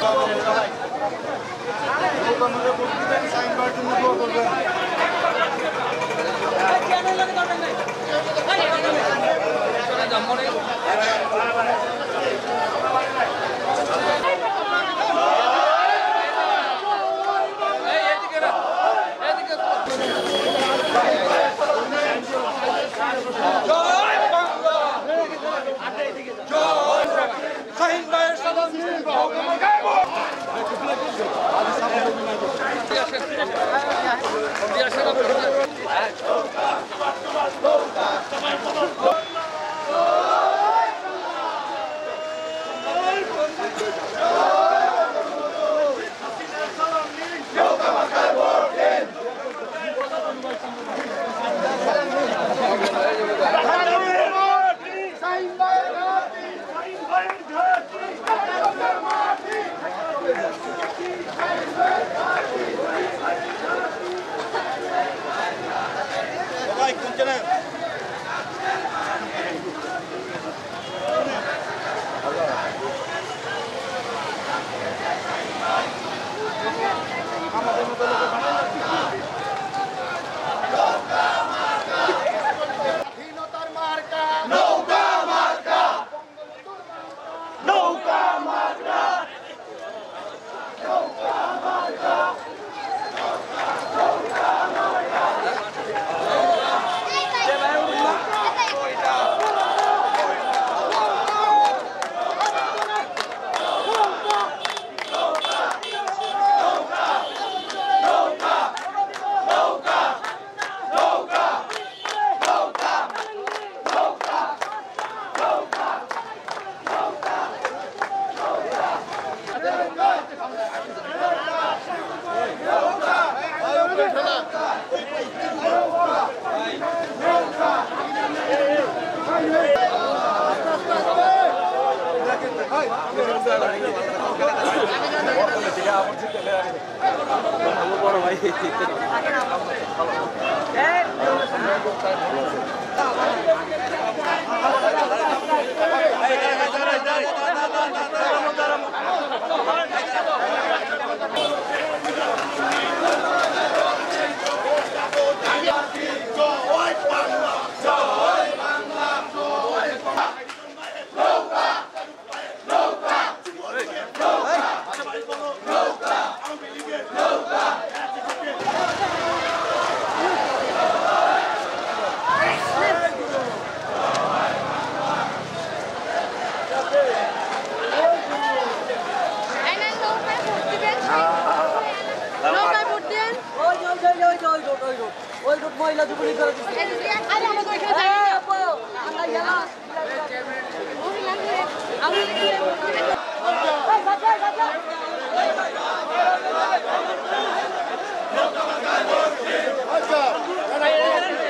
Go! Gracias. پہلا جو بني کر ڏسو آيا مون ڏيکڻ چاهين آ پو آيا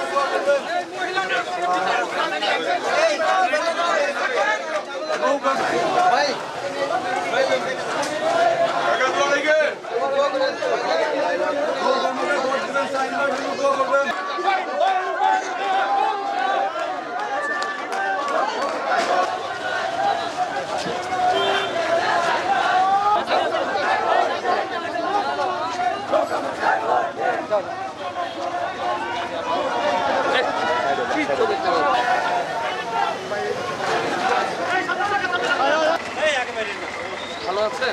Hey! go, go, go, go, go, Hey! go, go, go, go, go, go, go, go, go, go, ভালো আছে।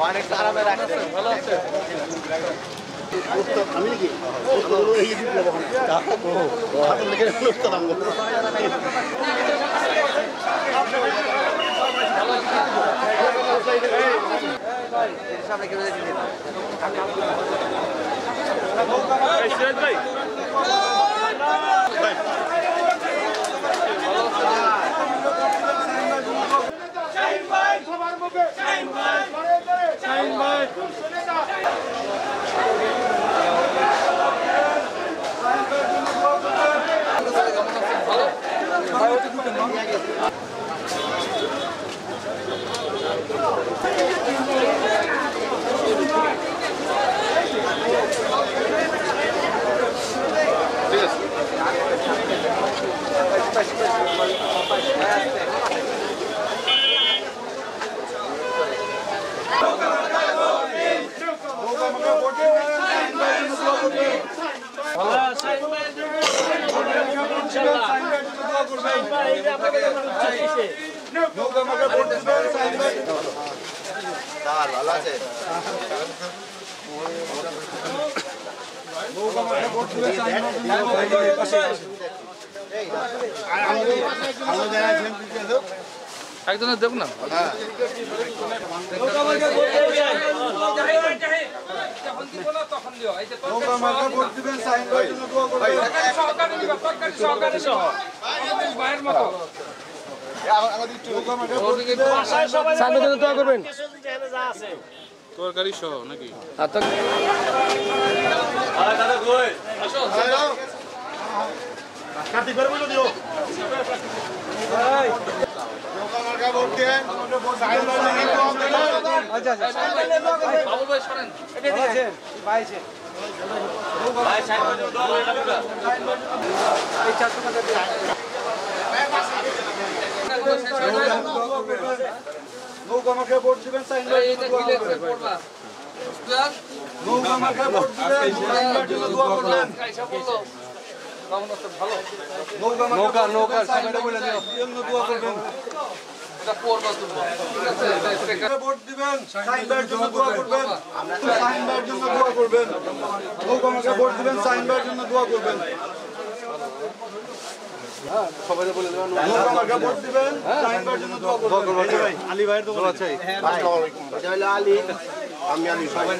অনেক আরামে রাখছেন ভালো আছে ভাই Shine, Mike! Shine, Mike! একজনের দেখ না? তরকারি সহ নাকি কাটি করে বলে দিও মার্কা ভোট দেন সাইনবোর্ডে দোয়া করবেন বাবুল ভাই সরেন নৌকা আমাকে ভোট দিবেন সাইনবোর্ড জন্য নৌকা আমাকে ভোট দিবেন দোয়া করবেন নৌকা নৌকা সাইনবোর্ড বলে দিও। জন্য দোয়া করবেন। ভোট দিবেন সাইনবোর্ড জন্য দোয়া করবেন সাইনবোর্ড জন্য দোয়া করবেন নৌকা আমাকে ভোট দিবেন সাইনবোর্ড জন্য দোয়া করবেন নৌকা আমাকে ভোট দিবেন সাইনবোর্ড জন্য দোয়া করবেন আলী ভাইয়ের দোকান আছে আসসালামু আলাইকুম এটা হলো আলী আমি আলী সবাই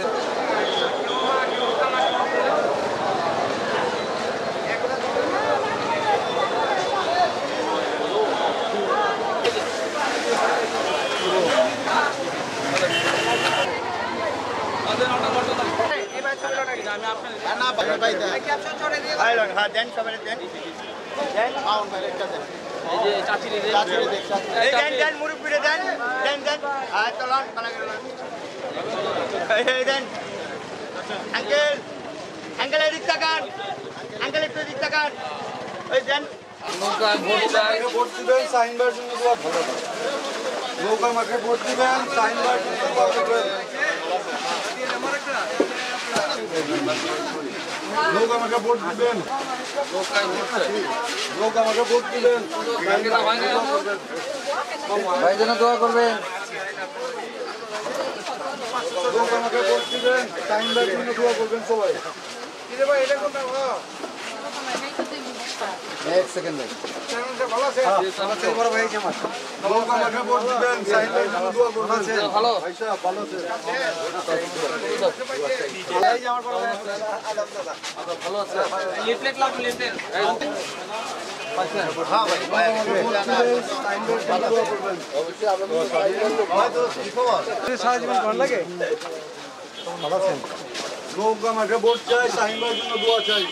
না ভাই ভাই দেন ভাই লোক হ্যাঁ দেন সবাই দেন দেন আউন ভাই একটা দেন এই যে চাচি রে চাচি রে দেন এই দেন দেন মুরব্বি দেন দেন দেন আয় চলন কালা করে এই এই দেন আঙ্কেল আঙ্কেল এদিক তাকান। আঙ্কেল একটু এদিক তাকান। ওই দেন। নৌকা মাঠে ভোট দিবেন সাইনবার জন্য নৌকা মাঠে ভোট দিবেন। চাই নৌকা ভোট দিবেন। ভাই যেন দোয়া করবেন। নৌকা মাঠে ভোট দিবেন। সাইনবার জন্য দোয়া করবেন সবাই। এক সেকেন্ড ভাই। ভালো আছে? হ্যাঁ ভাই তো কি খবর নৌকা মাঠে ভোট চাই সাইনবার জন্য দোয়া চাই।